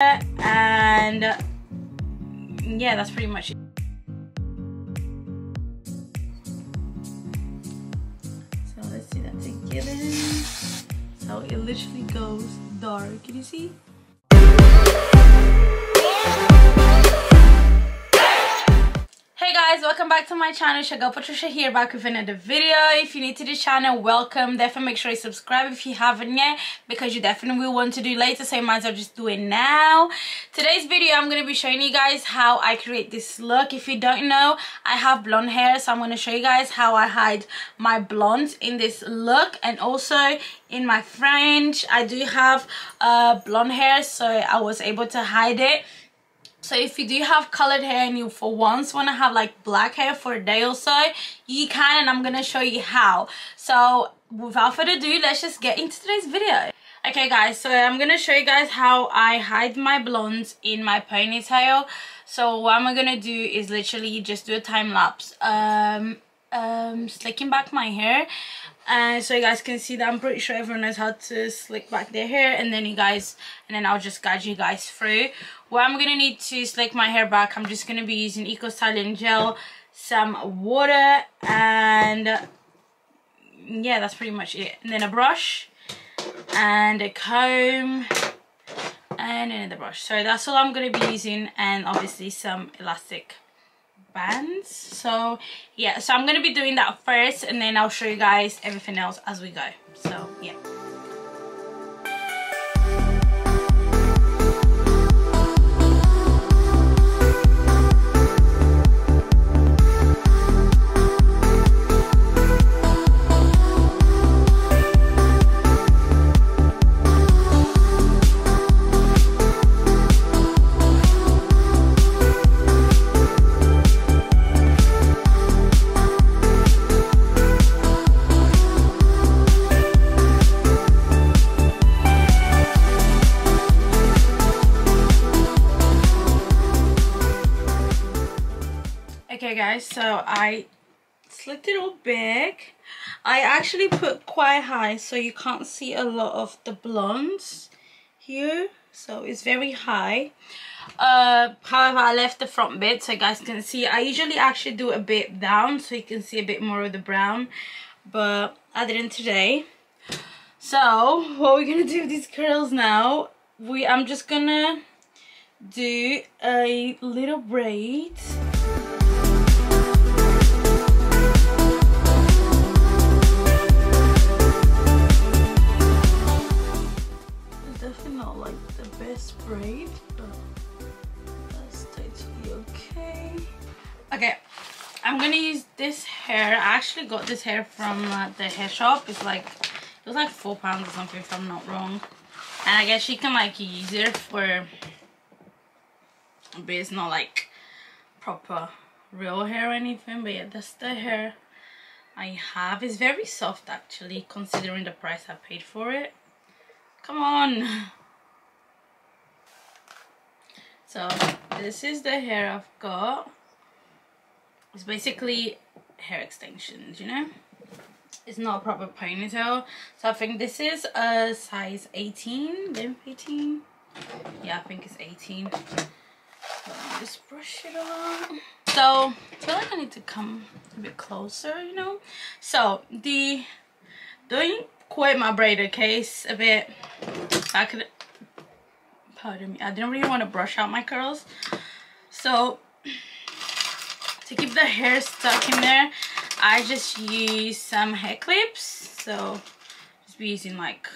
and yeah that's pretty much it. So let's see that together. So it literally goes dark. Can you see guys, welcome back to my channel. Shagirl Patricia here back with another video. If you're new to this channel, welcome. Definitely make sure you subscribe if you haven't yet because you definitely will want to do later so you might as well just do it now. Today's video, I'm going to be showing you guys how I create this look. If you don't know, I have blonde hair so I'm going to show you guys how I hide my blondes in this look and also in my fringe. I do have uh, blonde hair so I was able to hide it so if you do have colored hair and you for once want to have like black hair for a day or so you can and i'm gonna show you how. So without further ado let's just get into today's video. Okay guys so i'm gonna show you guys how i hide my blondes in my ponytail. So what i'm gonna do is literally just do a time lapse. Um um slicking back my hair and so you guys can see that I'm pretty sure everyone knows how to slick back their hair and then you guys and then I'll just guide you guys through. What I'm gonna need to slick my hair back I'm just gonna be using Eco Styler Gel some water and yeah that's pretty much it. And then a brush and a comb and another brush. So that's all I'm gonna be using and obviously some elastic bands. So yeah so i'm to be doing that first and then i'll show you guys everything else as we go. So yeah guys so i slicked it all back i actually put quite high so you can't see a lot of the blondes here so it's very high. Uh however i left the front bit so you guys can see. I usually actually do a bit down so you can see a bit more of the brown but i didn't today. So what we're gonna do with these curls now we i'm just gonna do a little braid, hair. I actually got this hair from uh, the hair shop. It's like, it was like four pounds or something if I'm not wrong. And I guess you can like use it for, but it's not like proper real hair or anything. But yeah, that's the hair I have. It's very soft actually, considering the price I paid for it. Come on. So this is the hair I've got. It's basically hair extensions, you know? It's not a proper ponytail. So I think this is a size 18, 18? Yeah, I think it's 18. So just brush it on. So I feel like I need to come a bit closer, you know? So the, doing quite my braid, case a bit I could, pardon me i didn't really want to brush out my curls so to keep the hair stuck in there i just use some hair clips. So just be using like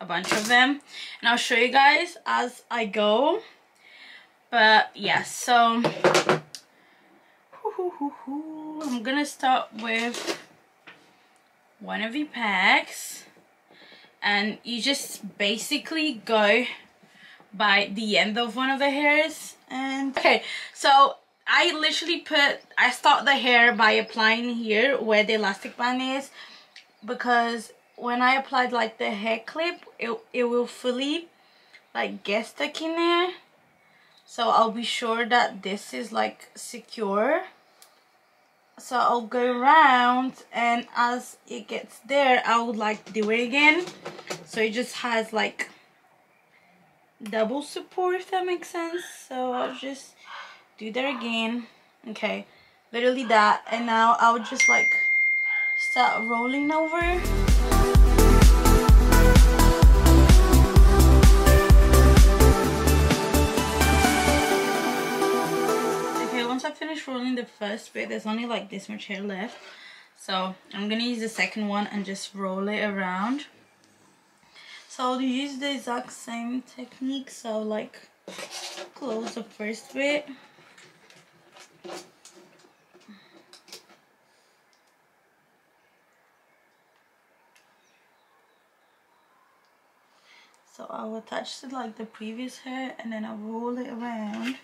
a bunch of them. And i'll show you guys as i go. But yes so i'm gonna start with one of the packs. And you just basically go by the end of one of the hairs. And okay so I literally put I start the hair by applying here where the elastic band is because when I applied like the hair clip it, it will fully like get stuck in there. So I'll be sure that this is like secure. So I'll go around and as it gets there I would like do it again. So it just has like double support if that makes sense. So I'll just do that again. Okay. Literally that. And now I'll just like start rolling over. Okay once I finish rolling the first bit there's only like this much hair left. So I'm gonna use the second one and just roll it around. So I'll use the exact same technique. So like close the first bit so I'll attach to like the previous hair and then I'll roll it around.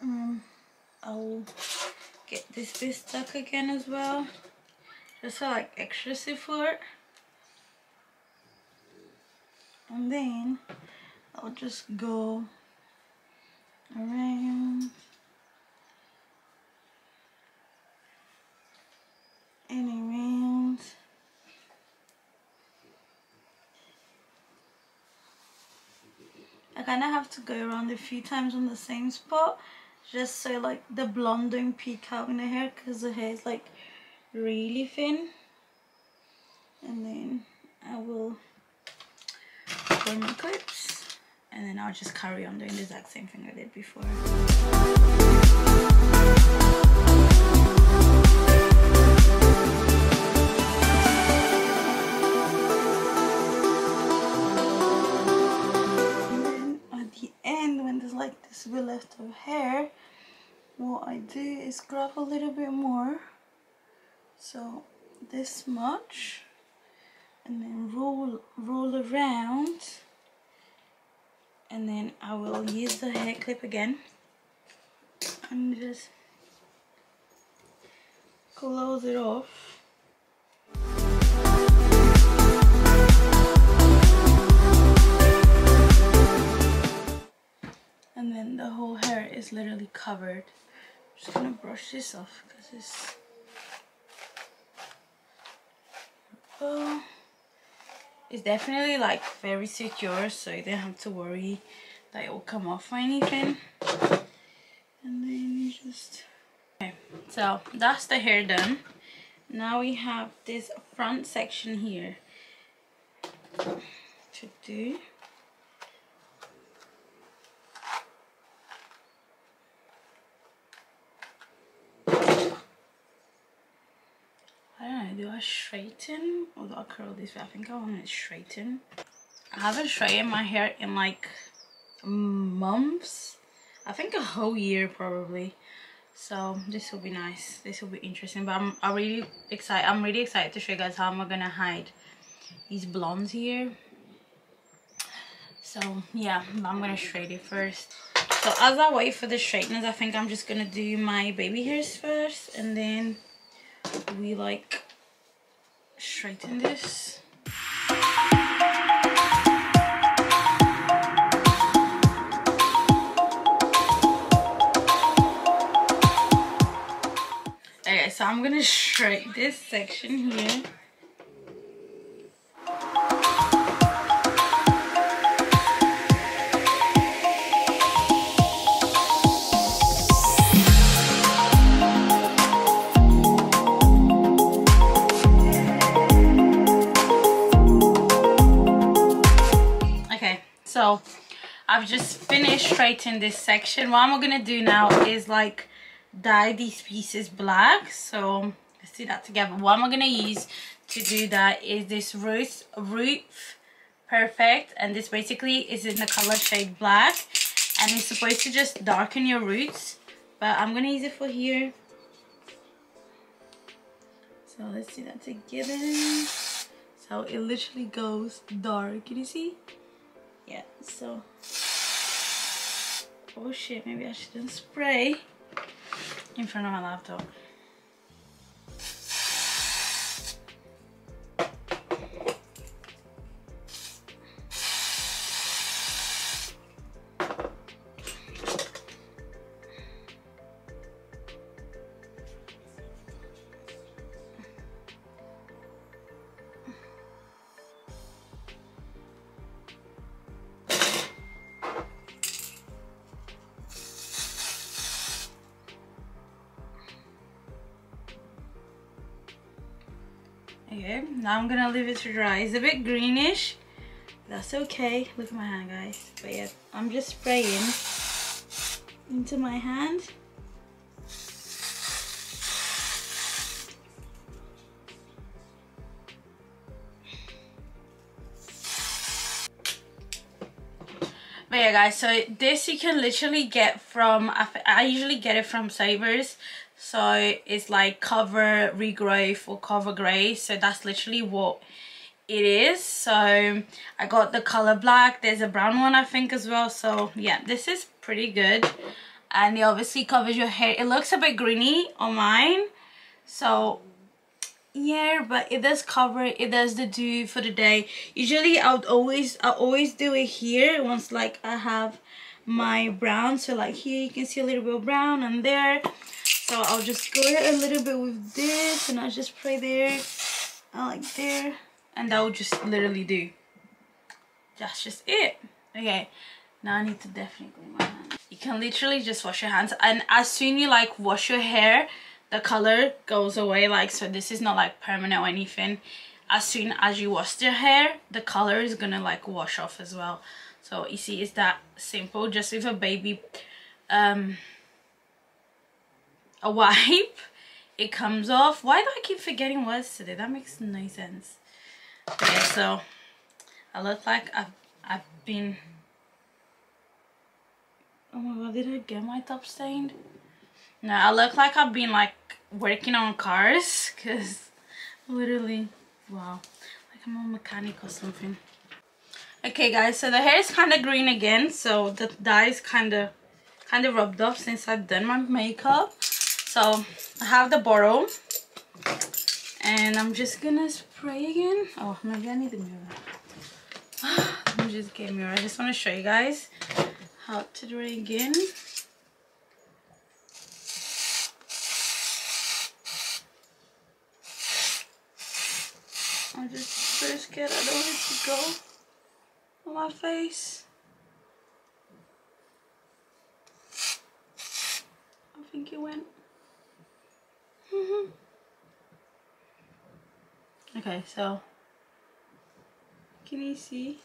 Um, I'll get this bit stuck again as well. Just for like extra support. And then I'll just go around and around I kind of have to go around a few times on the same spot just so like the blonde don't peek out in the hair because the hair is like really thin and then I will put my clips and then I'll just carry on doing the exact same thing I did before. This bit left of hair what I do is grab a little bit more. So this much. And then roll roll around. And then I will use the hair clip again. And just close it off then the whole hair is literally covered. I'm just gonna brush this off because it's oh, it's definitely like very secure so you don't have to worry that it will come off or anything. And then you just okay so that's the hair done. Now we have this front section here to do straighten do I curl this way? I think I want to straighten. I haven't straightened my hair in like months. I think a whole year probably. So this will be nice. This will be interesting. But I'm, I'm really excited. I'm really excited to show you guys how I'm gonna hide these blondes here. So yeah, I'm gonna straighten it first. So as I wait for the straighteners, I think I'm just gonna do my baby hairs first and then we like straighten this. Okay, so I'm gonna straighten this section here. Straightening this section. What I'm gonna do now is like dye these pieces black. So let's do that together. What I'm gonna use to do that is this Roots Root Perfect and this basically is in the color shade black and it's supposed to just darken your roots but I'm gonna use it for here. So let's do that together. So it literally goes dark. Can you see? Yeah so oh shit maybe I shouldn't spray in front of my laptop okay now i'm gonna leave it to dry. It's a bit greenish. That's okay. Look at my hand guys. But yeah i'm just spraying into my hand. But yeah guys so this you can literally get from i usually get it from savers so it's like cover regrowth or cover gray. So that's literally what it is. So i got the color black. There's a brown one i think as well. So yeah this is pretty good. And it obviously covers your hair. It looks a bit greeny on mine. So yeah but it does cover it does the do for the day. Usually i would always i always do it here once like i have my brown. So like here you can see a little bit of brown and there so i'll just go a little bit with this and i'll just spray there. And like there. And that will just literally do. That's just it. Okay. Now i need to definitely clean my hands you can literally just wash your hands. And as soon you like wash your hair the color goes away like so this is not like permanent or anything. As soon as you wash your hair the color is gonna like wash off as well. So you see it's that simple. Just with a baby um a wipe it comes off. Why do i keep forgetting words today? That makes no sense. Okay so i look like i've i've been oh my god did i get my top stained? No i look like i've been like working on cars because literally wow like i'm a mechanic or something. Okay guys so the hair is kind of green again so the dye is kind of kind of rubbed off since i've done my makeup so i have the bottle and i'm just gonna spray again oh maybe i need the mirror me just get mirror i just want to show you guys how to do it again I'm just so scared I don't want it to go on my face. I think it went. Mm-hmm. okay, so can you see?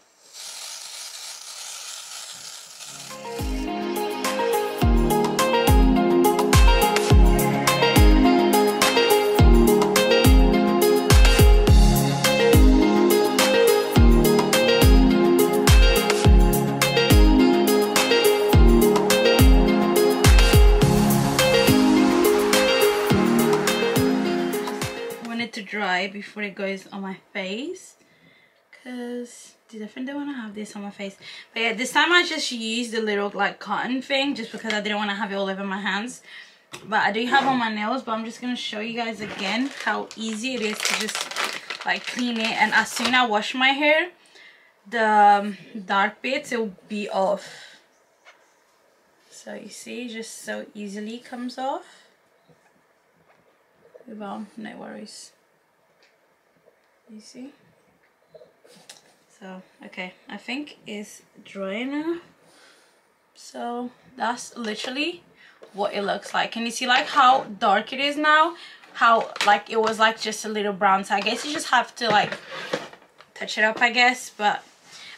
Dry before it goes on my face. Because I definitely want to have this on my face? But yeah this time I just used the little like cotton thing just because I didn't want to have it all over my hands. But I do have on my nails but I'm just going to show you guys again how easy it is to just like clean it. And as soon as I wash my hair the um, dark bits it will be off. So you see just so easily comes off well no worries. You see so okay i think it's dry now so that's literally what it looks like. Can you see like how dark it is now? How like it was like just a little brown. So i guess you just have to like touch it up i guess. But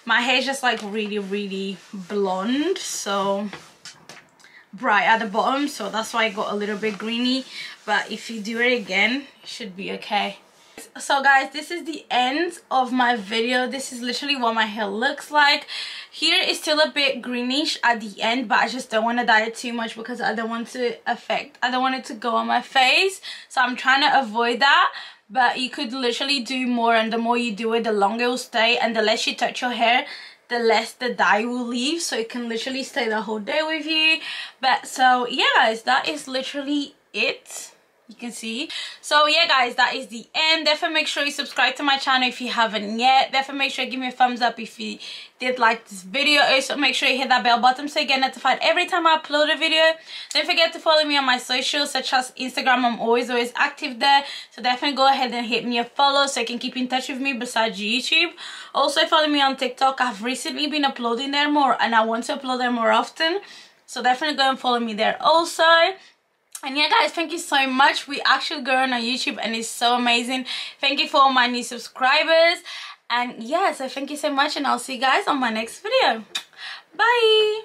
my hair is just like really really blonde. So bright at the bottom so that's why I got a little bit greeny. But if you do it again it should be okay. So guys this is the end of my video. This is literally what my hair looks like. Here is still a bit greenish at the end but i just don't want to dye it too much because i don't want to affect i don't want it to go on my face. So i'm trying to avoid that but you could literally do more and the more you do it the longer it will stay. And the less you touch your hair the less the dye will leave so it can literally stay the whole day with you. But so yeah guys that is literally it you can see. So yeah guys that is the end. Definitely make sure you subscribe to my channel if you haven't yet. Definitely make sure you give me a thumbs up if you did like this video. Also make sure you hit that bell button so you get notified every time i upload a video. Don't forget to follow me on my socials such as instagram. I'm always always active there. So definitely go ahead and hit me a follow so you can keep in touch with me besides youtube. Also follow me on tiktok. I've recently been uploading there more and i want to upload there more often. So definitely go and follow me there also and yeah guys thank you so much. We actually growing on youtube and it's so amazing. Thank you for all my new subscribers. And yeah so thank you so much and i'll see you guys on my next video. Bye